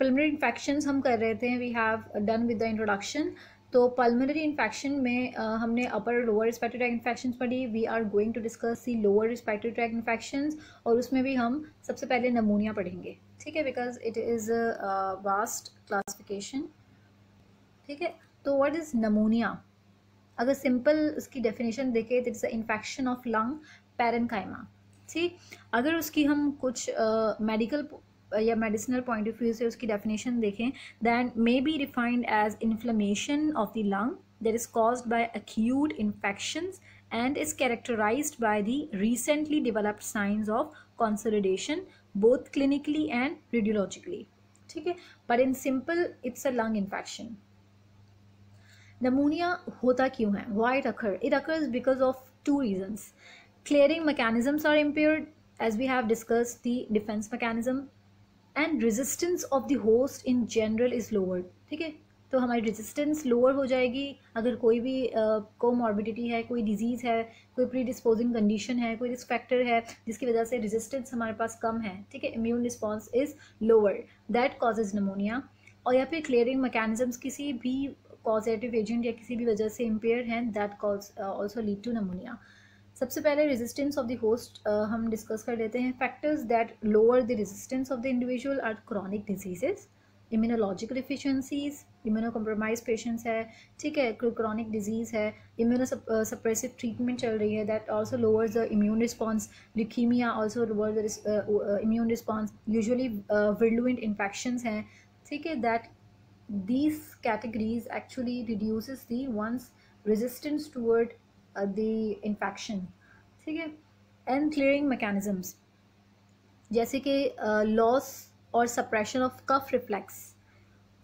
Pulmonary infection हम कर रहे थे we have done with the introduction तो पल्मोनरी इन्फेक्शन में uh, हमने upper lower respiratory tract infection पढ़ी we are going to discuss the lower respiratory tract infection और उसमें भी हम सबसे पहले नमूनिया पढ़ेंगे। ठीक है because it is vast classification ठीक है तो व्हाट इज़ नमूनिया? अगर सिंपल उसकी डेफिनेशन देखें तो it's infection of lung parenchyma ठीक अगर उसकी हम कुछ मेडिकल uh, या मेडिसिनल पॉइंट ऑफ़ व्यू से उसकी डेफिनेशन देखें then may be defined as inflammation of the lung that is cause by acute infections and is characterize by the recently developed signs of consolidation both clinically and radiologically ठीक है? But in simple it's a lung infection pneumonia होता क्यों है? Why it occur it occurs because of two reasons clearing mechanism are impaired as we have discuss the defence mechanism and resistance of the host in general is lower ठीक है? तो हमारी resistance lower हो जाएगी। अगर कोई भी comorbidity uh, है कोई डिज़ीज़ है कोई प्री डिस्पोजिंग कंडीशन है कोई रिस्क फैक्टर है जिसकी वजह से रेजिस्टेंस हमारे पास कम है ठीक है? Immune response is lower that causes pneumonia और या फिर क्लियरिंग मैकेनिज्म्स किसी भी कॉजेटिव एजेंट या किसी भी वजह से इम्पेयर हैं that cause also lead to pneumonia सबसे पहले रेजिस्टेंस ऑफ़ द होस्ट हम डिस्कस कर लेते हैं। Factors that lower the resistance of the individual are chronic diseases immunological deficiencies immuno compromise patients है, ठीक है क्रॉनिक डिज़ीज़ है इम्यूनो सप्रेसिव ट्रीटमेंट चल रही है that also lower the immune response leukaemia also lower the immune response usually virulent infections हैं, ठीक है that these categories actually reduces the one's resistance toward the infection ठीक है? And clearing mechanisms जैसे कि लॉस और सप्रेशन ऑफ़ कफ रिफ्लेक्स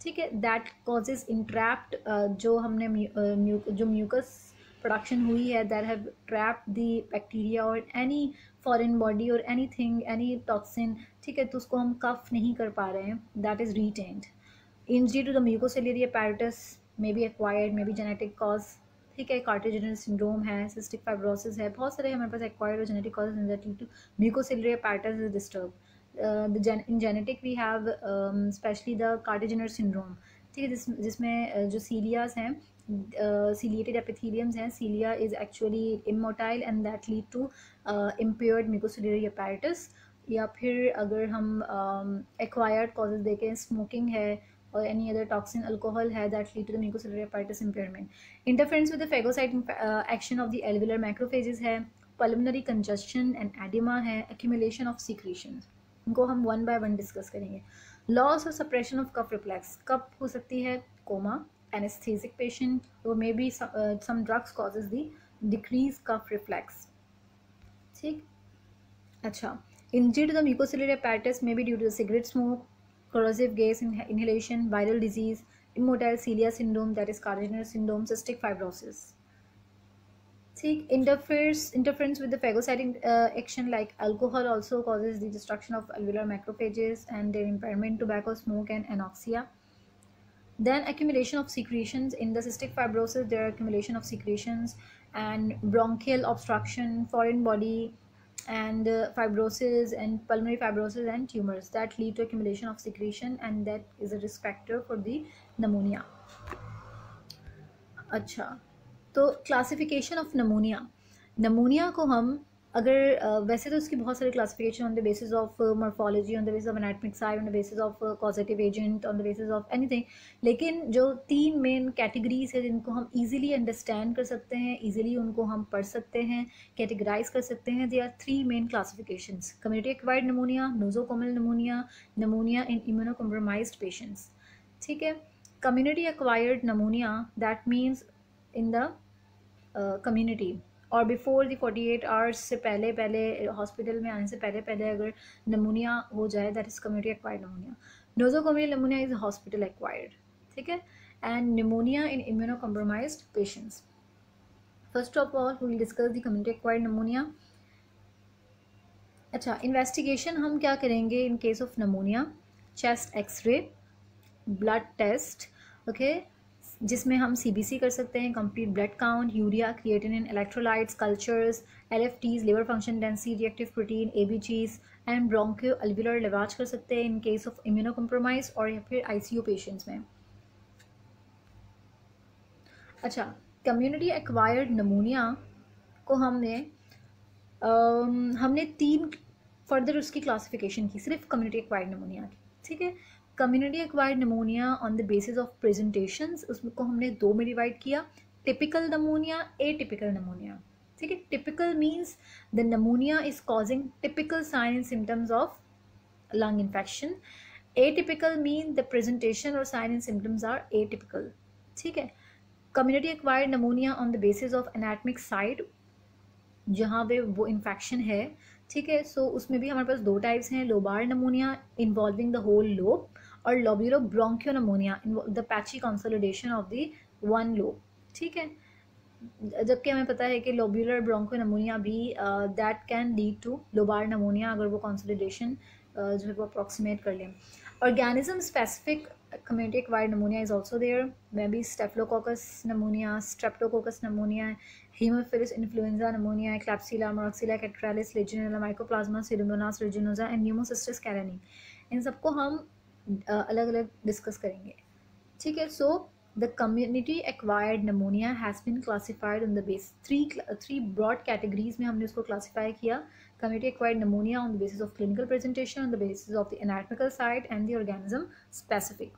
ठीक है? दैट कॉजेज इंट्रैप्ड जो हमने uh, जो म्यूकस प्रोडक्शन हुई है that have trap the bacteria और एनी फॉरेन बॉडी और एनी थिंग एनी टॉक्सिन ठीक है? तो उसको हम कफ नहीं कर पा रहे हैं. That is retained injury to the mucociliary apparatus may be acquired may be genetic cause ठीक है कार्टिजेनल सिंड्रोम है सिस्टिक फाइब्रोसिस है बहुत सारे हमारे पास एक्वायर्ड और genetic causes to mucociliary pattern is disturb in genetic we have specially the Kartagener syndrome ठीक है जिस जिसमें uh, जो सीलियाज हैं सीलिएटेड एपिथीलियम्स हैं cilia is actually immotile and that lead to impaired mucociliary apparatus या फिर अगर हम एक्वायर्ड um, कॉजेज देखें स्मोकिंग है or any other toxin alcohol है that lead to the mucociliary apparatus impairment. Interference with the phagocyte uh, action of the alveolar macrophages है pulmonary congestion and edema है accumulation of secretions. इनको हम one by one discuss करेंगे. Loss or suppression of cuff reflex. कब हो सकती है anesthetic patient or maybe some, uh, some drugs causes the decreased cuff reflex. ठीक अच्छा injury to the mucociliary apparatus may be due to the cigarette smoke corrosive gas inhalation, viral disease, immotile cilia syndrome, that is Cardigan syndrome, cystic fibrosis. See, interferes interference with the phagocytic uh, action like alcohol also causes the destruction of alveolar macrophages and their impairment, tobacco smoke and anoxia. Then accumulation of secretions in the cystic fibrosis, there are accumulation of secretions and bronchial obstruction, foreign body and uh, fibrosis and pulmonary fibrosis and tumors that lead to accumulation of secretion and that is a risk factor for the pneumonia अच्छा तो classification of pneumonia pneumonia को हम अगर वैसे तो उसकी बहुत सारी classification on the basis of morphology on the basis of anatomic site on the basis of causative agent on the basis of anything लेकिन जो तीन मेन कैटेगरीज है, जिनको हम इजीली अंडरस्टैंड कर सकते हैं इजीली उनको हम पढ़ सकते हैं कैटेगराइज कर सकते हैं they are three main classification community acquired pneumonia nosocomial pneumonia pneumonia in immuno compromise patients ठीक है? Community acquired pneumonia that means in the community और before the forty eight hours से पहले पहले हॉस्पिटल में आने से पहले पहले अगर नमूनिया हो जाए that is community acquired pneumonia nosocomial pneumonia is hospital acquired ठीक है? And pneumonia in immuno compromise patients first of all will discuss the community acquired pneumonia अच्छा इन्वेस्टिगेशन हम क्या करेंगे in case of pneumonia chest X-ray blood test okay जिसमें हम CBC कर सकते हैं complete blood count urea creatinine electrolytes cultures L F Ts liver function डेंसी reactive protein A B चीज़ एंड ब्रोंकियो अल्विलर लिवाज कर सकते हैं in case of immuno compromise और या फिर आईसीयू पेशेंट्स में। अच्छा कम्युनिटी एक्वायर्ड नमूनिया को हमने um, हमने तीन फर्दर उसकी क्लासिफिकेशन की सिर्फ़ कम्युनिटी एक्वायर्ड नमूनिया की ठीक है? Community acquired pneumonia on the basis of presentation उसको हमने दो में डिवाइड किया typical pneumonia a typical pneumonia ठीक है? Typical means the pneumonia is causing typical sign and symptoms of lung infection atypical mean the presentation और sign and symptoms are atypical ठीक है? Community acquired pneumonia on the basis of anatomic site जहाँ पे वो infection है. ठीक है? सो उसमें भी हमारे पास दो टाइप्स हैं lobar pneumonia involving the whole lobe और lobular broncho pneumonia the patchy consolidation of the one lobe ठीक है? जबकि हमें पता है कि लोब्यूलर ब्रोंको नमोनिया भी that can lead to lobar pneumonia अगर वो कॉन्सोलिडेशन जो है वो अप्रोक्सीमेट कर लें। Organism specific community wide pneumonia is also there may be staphylococcus pneumonia streptococcus pneumonia haemophilus influenza pneumonia klebsiella moraxella catarrhalis legionella mycoplasma pseudomonas aeruginosa and pneumocystis carinii इन सबको हम अलग अलग डिस्कस करेंगे। ठीक है so the community acquired pneumonia has been classified on the base three three broad categories में हमने उसको क्लासीफाई किया। Community acquired pneumonia on the basis of clinical presentation on the basis of the anatomical site and the organism specific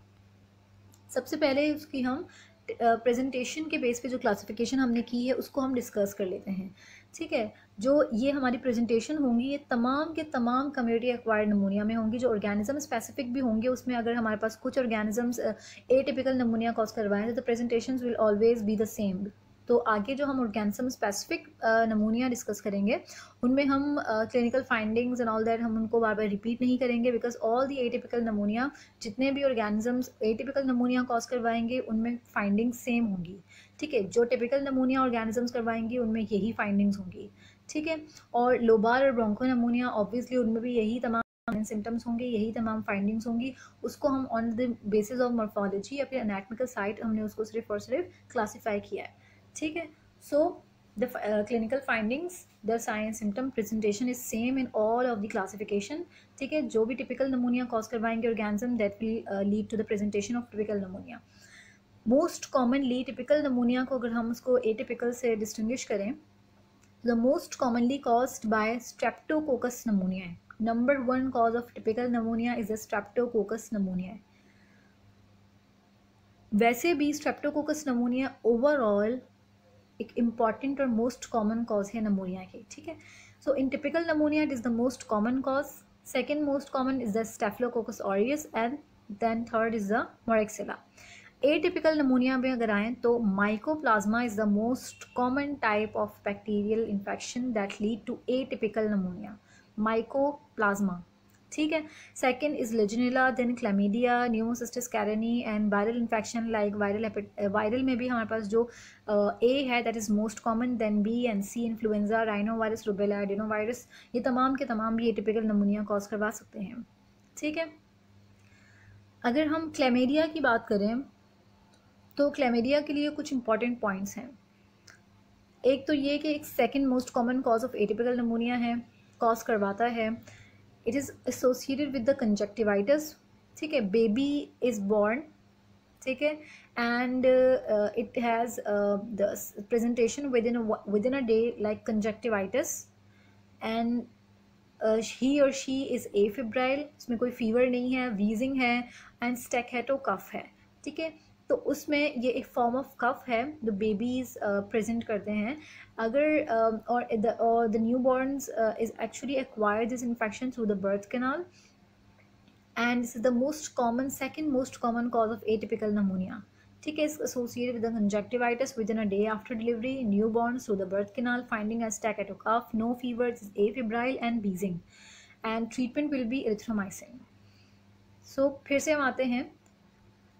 सबसे पहले उसकी हम presentation के base पे जो क्लासिफिकेशन हमने की है, उसको हम डिस्कस कर लेते हैं। ठीक है? जो ये हमारी प्रेजेंटेशन होंगी, ये तमाम के तमाम कम्युनिटी एक्वायर्ड नमूनिया में होंगी, जो ऑर्गेनिज्म स्पेसिफिक भी होंगे, उसमें अगर हमारे पास कुछ organisms atypical pneumonia cause करवाएँ तो presentation will always be the same तो आगे जो हम ऑर्गेनिज्म स्पेसिफिक नमूनिया डिस्कस करेंगे, उनमें हम clinical findings and all that हम उनको बार बार रिपीट नहीं करेंगे because all the atypical pneumonia, जितने भी ऑर्गेनिजम्स एटिपिकल नमूनिया कॉज करवाएँगे, उनमें फाइंडिंग्स सेम होंगी। ठीक है? जो टिपिकल नमूनिया ऑर्गेनिजम्स करवाएँगे, उनमें यही फाइंडिंग्स होंगी। ठीक है? और लोबार और ब्रोंको नमूनिया ऑब्वियसली उनमें भी यही तमाम सिम्टम्स होंगे, यही तमाम फाइंडिंग्स होंगी। उसको हम on the basis of morphology या फिर एनाटमिकल साइट हमने उसको सिर्फ़ और सिर्फ़ क्लासीफाई किया है। ठीक है? So the clinical findings the signs symptom presentation is same in all of the classification ठीक है? जो भी टिपिकल नमूनिया कॉज करवाएँगे organism that will lead to the presentation of typical pneumonia most commonly typical pneumonia को अगर हम उसको atypical से डिस्टिंग्विश करें the most commonly caused by streptococcus pneumonia है। Number one cause of typical pneumonia is a streptococcus pneumonia वैसे भी Streptococcus pneumoniae overall एक इंपॉर्टेंट और मोस्ट कॉमन कॉज है नमोनिया की, ठीक है? So in typical pneumonia it is the most common cause second most common is the staphylococcus aureus and then third is the moraxella atypical pneumonia में अगर आएँ तो mycoplasma is the most common type of bacterial infection that lead to atypical pneumonia. Mycoplasma ठीक है। Second is legionella then chlamydia pneumocystis carinii and viral infection like viral viral में भी हमारे पास जो ए uh, है that is most common then B and C influenza rhino virus rubella adeno virus ये तमाम के तमाम भी एटिपिकल नमूनिया कॉज करवा सकते हैं। ठीक है। अगर हम क्लेमेडिया की बात करें तो क्लेमेडिया के लिए कुछ इंपॉर्टेंट पॉइंट्स हैं। एक तो ये कि एक second most common cause of atypical pneumonia है कॉज करवाता है। It is associated with the conjunctivitis ठीक है? बेबी इज़ बॉर्न ठीक है? And it has the presentation within within a day like conjunctivitis and he और शी इज़ ए फिब्राइल उसमें कोई फीवर नहीं है वीजिंग है एंड स्टेकहेटो कफ है। ठीक है? तो उसमें ये एक फॉर्म ऑफ़ कफ है जो बेबीज़ प्रेजेंट करते हैं। अगर और the newborns is actually acquire this infection through the birth canal and is the most common second most common cause of atypical pneumonia ठीक है, is associated with conjunctivitis within a day after delivery new born through the birth canal finding staccato cough no fever is afebrile and Beijing and treatment will be erythromycin so फिर से हम आते हैं।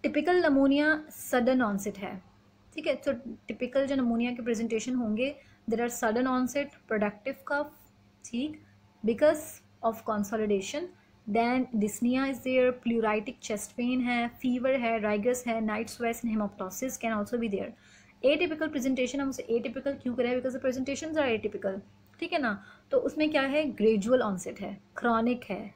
Typical pneumonia sudden onset है। ठीक है? तो typical जो नमोनिया के प्रेजेंटेशन होंगे there are sudden onset productive cough ठीक? Because of consolidation then dyspnea is there pleuritic chest pain है फीवर है राइगस है night Suez and hemoptysis can also be there atypical presentation हम उसे atypical क्यों करें? Because the presentation are atypical ठीक है ना? तो उसमें क्या है? ग्रेजुअल ऑनसेट है क्रॉनिक है।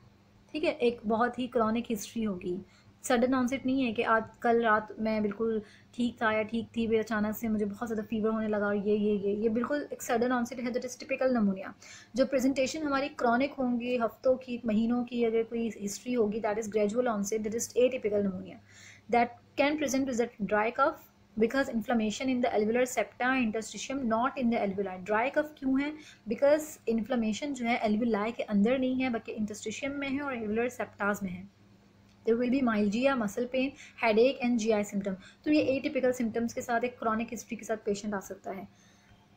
ठीक है? एक बहुत ही क्रॉनिक हिस्ट्री होगी। सडन ऑनसेट नहीं है कि आज, कल रात मैं बिल्कुल ठीक था या ठीक थी, फिर अचानक से मुझे बहुत ज़्यादा फीवर होने लगा और ये ये ये ये बिल्कुल एक सडन ऑनसेट है दैट इज़ टिपिकल नमूनिया जो प्रेजेंटेशन हमारी क्रॉनिक होंगी, हफ्तों की, महीनों की अगर कोई हिस्ट्री होगी that is gradual onset that is atypical pneumonia that can present with dry cough because inflammation in the alveolar septa interstitium not in the alveoli dry cough क्यों है? बिकॉज़ इन्फ्लामेशन जो है एलवुलाई के अंदर नहीं है, बल्कि इंटस्टिशियम में है और एलवुलर सेप्टाज में है. There will be myalgia muscle pain headache and G I symptom तो ये ए टिपिकल सिम्टम्स के साथ एक क्रॉनिक हिस्ट्री के साथ पेशेंट आ सकता है।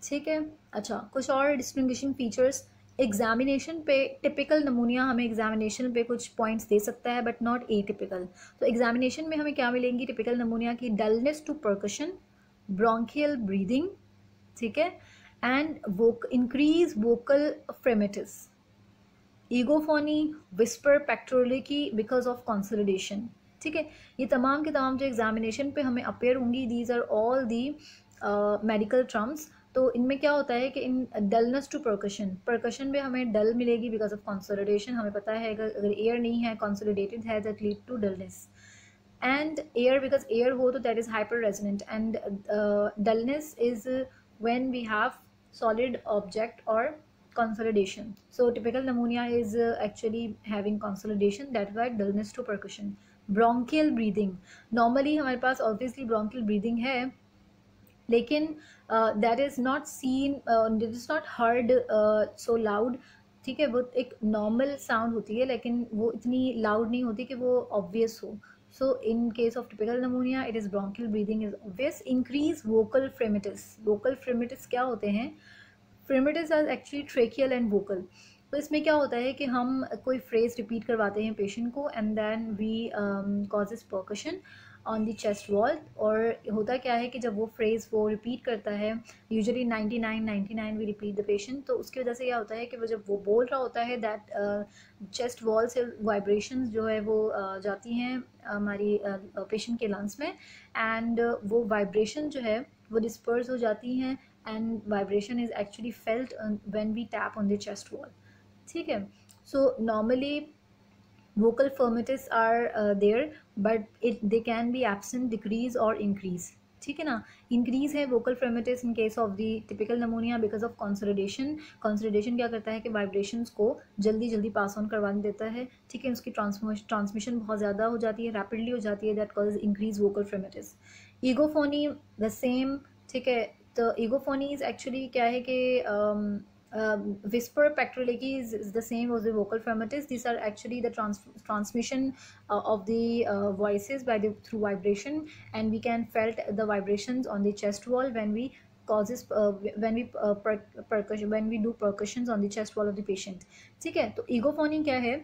ठीक है? अच्छा कुछ और डिस्टिंग्विशिंग फीचर्स एग्जामिनेशन पे टिपिकल नमूनिया हमें एग्जामिनेशन पे कुछ पॉइंट्स दे सकता है बट नॉट ए टिपिकल तो एग्जामिनेशन में हमें क्या मिलेंगी? टिपिकल नमूनिया की dullness to percussion bronchial breathing ठीक है? And vocal increase vocal fremitus egophony whisper pectoriloquy because of consolidation ठीक है? ये तमाम के तमाम जो एग्जामिनेशन पे हमें अपेयर होंगी these are all the medical terms तो इनमें क्या होता है कि in dullness to percussion percussion में हमें डल मिलेगी बिकॉज़ ऑफ़ कंसोलिडेशन हमें पता है अगर अगर एयर नहीं है कंसोलिडेटेड है that lead to dullness and air because air हो तो that is hyper resonant and dullness is when we have solid object or consolidation so typical pneumonia is uh, actually having consolidation that why dullness to percussion bronchial breathing normally हमारे पास obviously bronchial breathing है लेकिन that is not seen it is not heard so loud ठीक है वो एक normal sound होती है लेकिन वो इतनी लाउड नहीं होती कि वो ऑब्वियस हो so in case of typical pneumonia it is bronchial breathing is obvious increase vocal fremitus vocal fremitus क्या होते हैं fremitus are actually tracheal and vocal तो इसमें क्या होता है कि हम कोई फ्रेज रिपीट करवाते हैं पेशेंट को and then we causes percussion on the chest wall और होता क्या है कि जब वो फ्रेज़ वो रिपीट करता है usually ninety nine ninety nine we repeat the patient तो उसकी वजह से क्या होता है कि वो जब वो बोल रहा होता है दैट चेस्ट वॉल से वाइब्रेशन जो है वो uh, जाती हैं हमारी पेशेंट uh, के लंग्स में एंड uh, वो वाइब्रेशन जो है वो डिस्पर्स हो जाती हैं and vibration is actually felt when we tap on the chest wall ठीक है? So normally vocal firmitis are uh, there but it they can be absent decrease or increase. ठीक है ना? इंक्रीज है vocal fremitus in case of the typical pneumonia because of consolidation consolidation क्या करता है कि वाइब्रेशंस को जल्दी जल्दी पास ऑन करवा देता है। ठीक है? उसकी ट्रांसमिशन बहुत ज़्यादा हो जाती है रैपिडली हो जाती है that cause increase vocal fremitus egophony the same ठीक है? तो ईगोफोनी इज़ एक्चुअली क्या है कि um, um, whisper pectoraliki is, is, the same as the vocal fermitis these are actually the trans transmission uh, of the uh, voices by the through vibration and we can felt the vibrations on the chest wall when we causes uh, when we uh, per percussion when we do percussions on the chest wall of the patient ठीक है तो egophony क्या है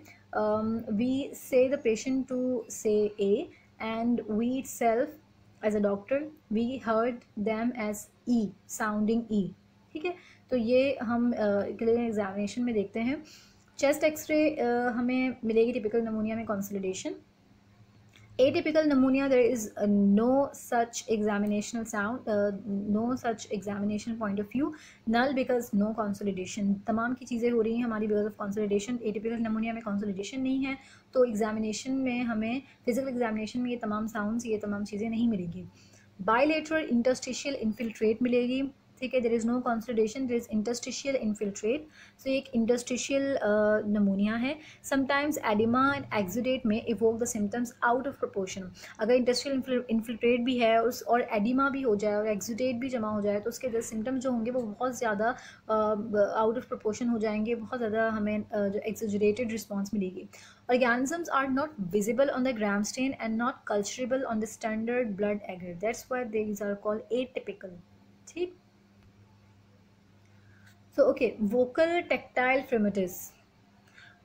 um, we say the patient to say a and we itself as a doctor we heard them as E sounding E ठीक है? तो ये हम क्लियर uh, एग्जामिनेशन में देखते हैं। चेस्ट एक्सरे uh, हमें मिलेगी टिपिकल नमूनिया में consolidation atypical pneumonia there is no such examinational sound no such examination point of view null because no consolidation तमाम की चीज़ें हो रही हैं हमारी because of consolidation atypical pneumonia में कॉन्सोलिडेशन नहीं है तो एग्जामिनेशन में हमें फ़िज़िकल एग्जामिनेशन में ये तमाम साउंड ये तमाम चीज़ें नहीं मिलेंगी। बायलेटरल इंटरस्टिशियल इन्फिल्ट्रेट मिलेगी। ठीक है there is no consolidation there is interstitial infiltrate so एक इंटस्टिशियल नमूनिया है। समटाइम्स एडिमा एंड एक्जुडेट में evoke the symptoms out of proportion अगर इंटस्टिशियल इन्फिल्ट्रेट भी है, उस, और एडिमा भी हो जाए, और एक्जुडेट भी जमा हो जाए तो उसके सिम्टम्स जो होंगे, वो बहुत ज़्यादा आउट ऑफ़ प्रपोर्शन हो जाएँगे, बहुत ज़्यादा हमें जो एक्सजुरेटेड रिस्पॉन्स मिलेगी। Organisms are not visible on the gram stain and not culturable on the standard blood agar. That's why these are called atypical. ठीक? So okay vocal tactile fremitus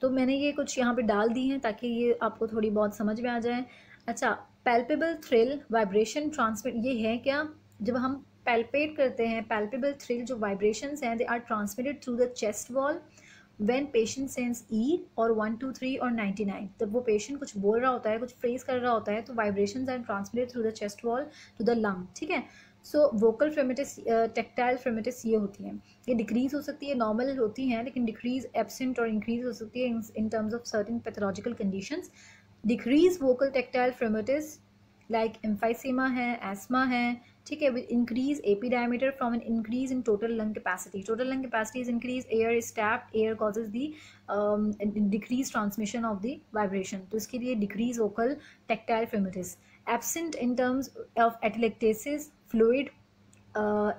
तो मैंने ये कुछ यहाँ पे डाल दी हैं ताकि ये आपको थोड़ी बहुत समझ में आ जाए। अच्छा पैल्पेबल थ्रिल वाइब्रेशन ट्रांसमिट ये है क्या? जब हम पैल्पेट करते हैं पैल्पेबल थ्रिल जो वाइब्रेशंस हैं they are transmitted through the chest wall when patient sense E और वन टू थ्री और नाइन्टी नाइन तब वो पेशेंट कुछ बोल रहा होता है, कुछ फ्रेज कर रहा होता है तो vibration are transmitted through the chest wall to the lung ठीक है? So vocal fremitus tactile fremitus ये होती हैं। ये डिक्रीज हो सकती है नॉर्मल होती हैं, लेकिन डिक्रीज एबसेंट और इंक्रीज हो सकती है in terms of certain pathological conditions decrease vocal tactile fremitus like emphysema है एस्मा है, ठीक है increase A P diameter from an increase in total lung capacity total lung capacity is increase air is trapped air causes the decrease transmission of the vibration तो इसके लिए decrease vocal tactile fremitus absent in terms of atelectasis fluid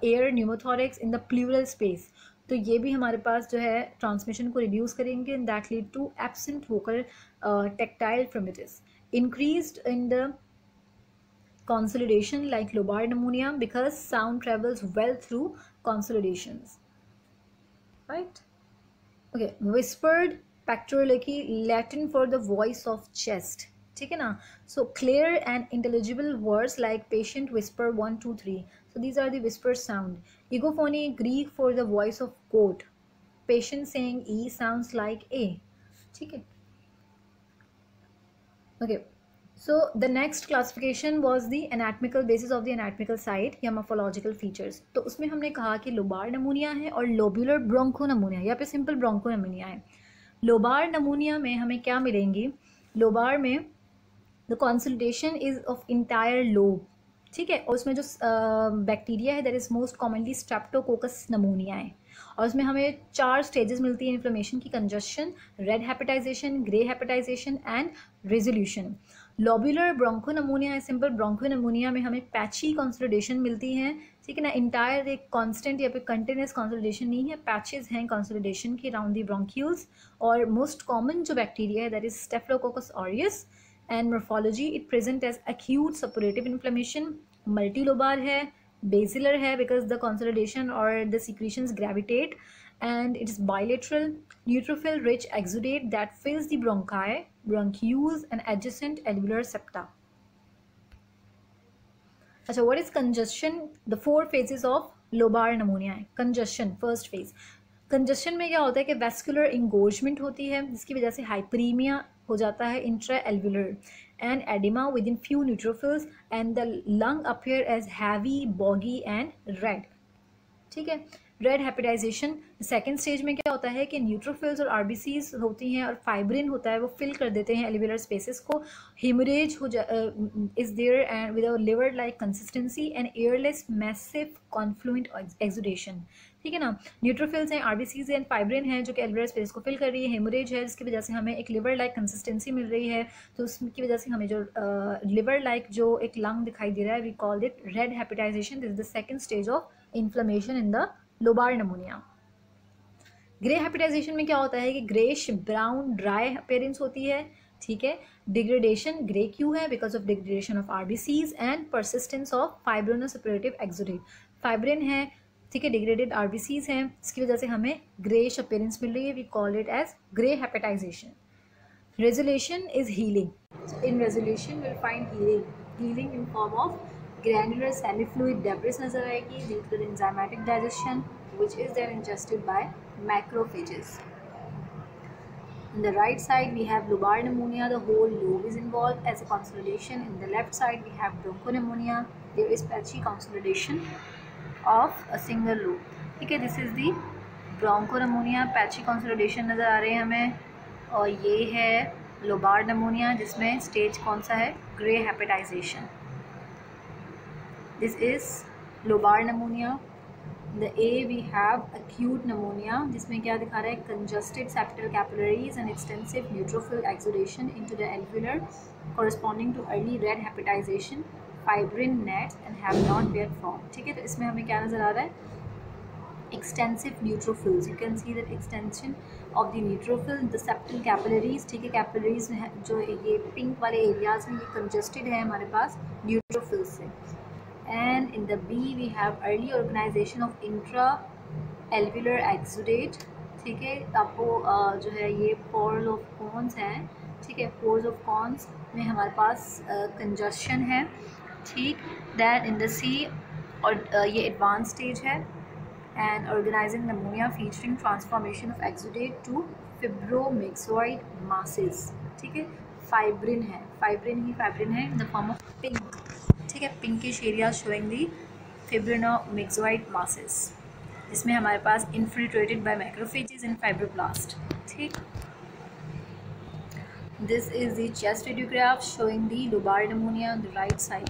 air pneumothorax in the pleural space तो ये भी हमारे पास जो है ट्रांसमिशन को रिड्यूस करेंगे in that lead to absent vocal tactile fremitus increase in the consolidation like lobar pneumonia because sound travels well through consolidation right okay whispered pectoriloquy Latin for the voice of chest ठीक है ना? So clear and intelligible words like patient whisper one two three so these are whisper sound egophony Greek for the voice of goat patient saying E sound like A ठीक है? Okay so the next classification was the anatomical basis of the anatomical site या morphological features तो उसमें हमने कहा कि lobar pneumonia है और लोबुलर ब्रोंको नमूनिया, या फिर सिंपल ब्रोंको नमूनिया है। लोबार नमूनिया में हमें क्या मिलेंगी? लोबार में the consolidation is of entire lobe ठीक है? और उसमें जो बैक्टीरिया है that is most commonly streptococcus pneumoniae है। और उसमें हमें चार स्टेजेस मिलती है इन्फ्लेमेशन की congestion red hepatization grey hepatization and resolution lobular broncho pneumonia है सिंपल ब्रोंको नमूनिया में हमें पैची कंसोलिडेशन मिलती है, ठीक है ना? इंटायर एक कांस्टेंट या फिर कंटिन्यूस कंसोलिडेशन नहीं है पैचेस हैं कंसोलिडेशन के राउंड दी ब्रोंक्यूल्स और मोस्ट कॉमन जो बैक्टीरिया है that is staphylococcus aureus and morphology it present as acute suppurative inflammation multilobar है बेसिलर है बिकॉज़ द कॉन्सोलिडेशन और the secretions gravitate and it is bilateral neutrophil rich exudate that fills the bronchi bronchioles and adjacent एलिबुलर septa अच्छा what is congestion the four phases of lobar pneumonia है congestion first phase congestion में क्या होता है कि vascular इंगोजमेंट होती है जिसकी वजह से हाइप्रीमिया हो जाता है intra alveolar and edema with in few neutrophils and the lung appear as heavy boggy and red ठीक है? रेड हेपेटाइजेशन सेकेंड स्टेज में क्या होता है कि न्यूट्रोफिल्स और आरबीसीज होती हैं और फाइब्रिन होता है वो फिल कर देते हैं एलिवेलर स्पेसिस को। हिमरेज हो जा is there and with liver like consistency and airless massive confluent exudation ठीक है ना? न्यूट्रोफिल्स हैं आरबीसीज एंड फाइब्रिन है जो कि एल्वेयर स्पेस को फिल कर रही है। हेमोरेज है जिसकी वजह से हमें एक लिवर लाइक कंसिस्टेंसी मिल रही है। तो उसकी वजह से हमें जो लिवर uh, लाइक जो एक लंग दिखाई दे रहा है we call it red hepatization this is the second stage of inflammation in the lobar pneumonia. Grey hepatization में क्या होता है कि ग्रेश ब्राउन ड्राई अपेयरेंस होती है, ठीक है? डिग्रेडेशन ग्रे क्यू है? Because of degradation of RBCs and persistence of fibrinosuppurative exudate fibrin है, ठीक है? डिग्रेडेड आरबीसीज हैं, इसकी वजह से हमें ग्रेश अपेयरेंस मिल रही है। We call it as grey hepatization resolution is healing in resolution will find healing healing in form of granular semifluid debris नज़र आएगी due to enzymatic digestion which is then ingested by macrophages. In the right side we have lobar pneumonia, the whole lobe is involved as a consolidation. In the left side we have bronchopneumonia, there is patchy consolidation of a single lobe ठीक है this is the broncho pneumonia patchy consolidation नज़र आ रहे हैं हमें और ये है लोबार नमोनिया जिसमें स्टेज कौन सा है grey hepatization this is lobar pneumonia the A we have acute pneumonia जिसमें क्या दिखा रहा है? Congested septal capillaries and extensive neutrophil exudation into the alveolar corresponding to early red hepatization fibrin nets and have not bare form ठीक है तो इसमें हमें क्या नज़र आ रहा है? Extensive neutrophils you can see that extension of the neutrophil the septal capillaries ठीक है में जो ये पिंक वाले एरियाज़ हैं, ये कंजस्टेड है हमारे पास न्यूट्रोफिल से। And in the B we have early organization of intra alveolar exudate ठीक है? आपको जो है ये पोर्स ऑफ़ कॉन्स हैं। ठीक है? पोर्स ऑफ़ कॉन्स में हमारे पास कंजस्शन है। ठीक? दैन इन द सी और ये एडवांस स्टेज है। And organizing pneumonia featuring transformation of exudate to fibromyxoid masses ठीक है? फाइब्रिन है। फाइब्रिन ही फाइब्रिन है in the form of pink ठीक है pinkish area showing the fibrinomyxoid masses इसमें हमारे पास infiltrated by macrophage in fibroblast ठीक? This is the chest radiograph showing the lobar pneumonia on the right side